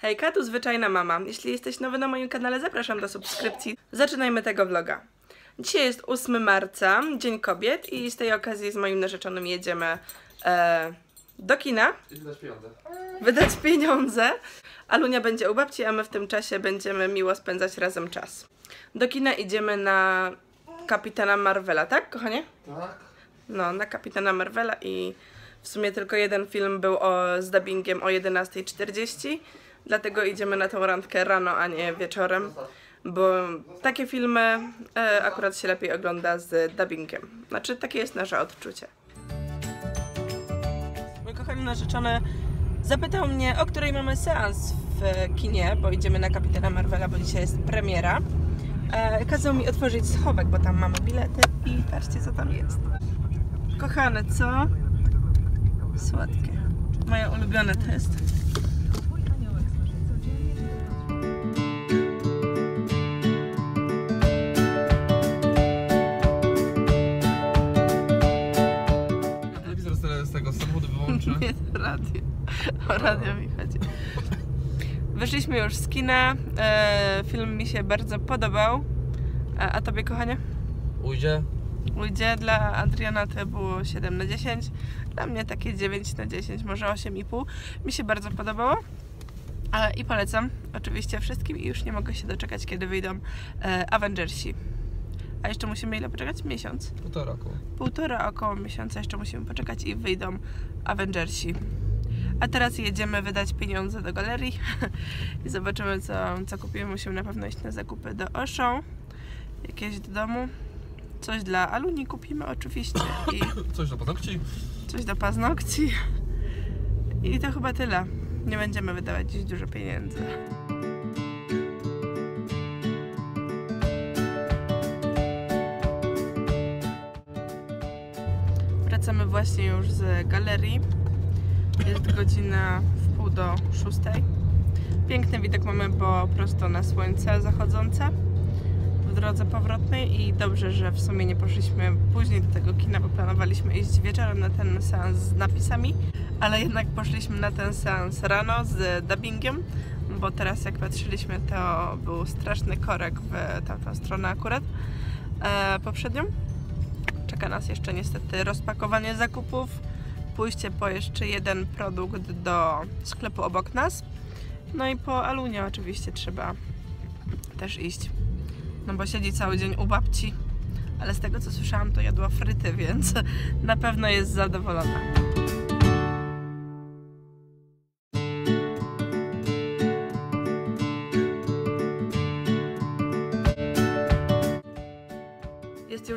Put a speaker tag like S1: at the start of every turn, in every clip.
S1: Hejka, tu zwyczajna mama. Jeśli jesteś nowy na moim kanale, zapraszam do subskrypcji. Zaczynajmy tego vloga. Dzisiaj jest 8 marca, Dzień Kobiet i z tej okazji z moim narzeczonym jedziemy e, do kina
S2: I wydać pieniądze.
S1: wydać pieniądze. Alunia będzie u babci, a my w tym czasie będziemy miło spędzać razem czas. Do kina idziemy na Kapitana Marvela, tak kochanie?
S2: Tak.
S1: No, na Kapitana Marvela i w sumie tylko jeden film był o, z dubbingiem o 11.40, dlatego idziemy na tą randkę rano, a nie wieczorem, bo takie filmy e, akurat się lepiej ogląda z dubbingiem. Znaczy, takie jest nasze odczucie. Mój kochany narzeczony zapytał mnie, o której mamy seans w kinie, bo idziemy na Kapitana Marvela, bo dzisiaj jest premiera. E, kazał mi otworzyć schowek, bo tam mamy bilety i patrzcie co tam jest. Kochane, co? Słodkie. Moje ulubione to jest. Nie, to radio. O radio mi chodzi. Wyszliśmy już z kina. E, film mi się bardzo podobał. A, a tobie, kochanie?
S2: Ujdzie.
S1: Ujdzie. Dla Adriana to było 7 na 10. Dla mnie takie 9 na 10, może 8,5. Mi się bardzo podobało. E, I polecam oczywiście wszystkim i już nie mogę się doczekać, kiedy wyjdą e, Avengersi. A jeszcze musimy ile poczekać? Miesiąc.
S2: Półtora roku.
S1: Półtora około miesiąca jeszcze musimy poczekać i wyjdą Avengersi. A teraz jedziemy wydać pieniądze do galerii i zobaczymy co, co kupimy. Musimy na pewno iść na zakupy do Auchan, jakieś do domu. Coś dla Aluni kupimy oczywiście i
S2: Coś do paznokci?
S1: coś do paznokci. I to chyba tyle. Nie będziemy wydawać dziś dużo pieniędzy. Wracamy właśnie już z galerii. Jest godzina w pół do szóstej. Piękny widok mamy, bo prosto na słońce zachodzące w drodze powrotnej i dobrze, że w sumie nie poszliśmy później do tego kina, bo planowaliśmy iść wieczorem na ten seans z napisami, ale jednak poszliśmy na ten seans rano z dubbingiem, bo teraz jak patrzyliśmy, to był straszny korek w tamtą stronę akurat e, poprzednią. Czeka nas jeszcze niestety rozpakowanie zakupów, pójście po jeszcze jeden produkt do sklepu obok nas, no i po Alunie oczywiście trzeba też iść. No bo siedzi cały dzień u babci. Ale z tego co słyszałam, to jadła fryty, więc na pewno jest zadowolona.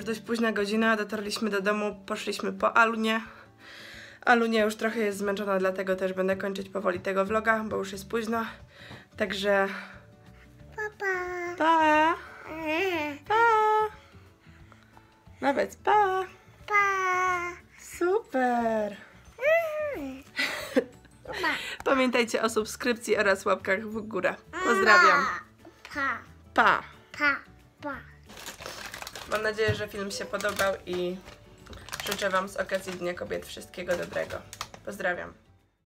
S1: Już dość późna godzina, dotarliśmy do domu, poszliśmy po Alunie. Alunia już trochę jest zmęczona, dlatego też będę kończyć powoli tego vloga, bo już jest późno. Także
S3: Papa.
S1: pa!
S3: E,
S1: Pa! Nawet pa!
S3: Pa.
S1: Super!
S3: Papa.
S1: Pamiętajcie o subskrypcji oraz łapkach w górę. Pozdrawiam.
S3: Pa.
S1: Pa!
S3: Pa. Pa.
S1: Mam nadzieję, że film się podobał i życzę Wam z okazji Dnia Kobiet wszystkiego dobrego. Pozdrawiam.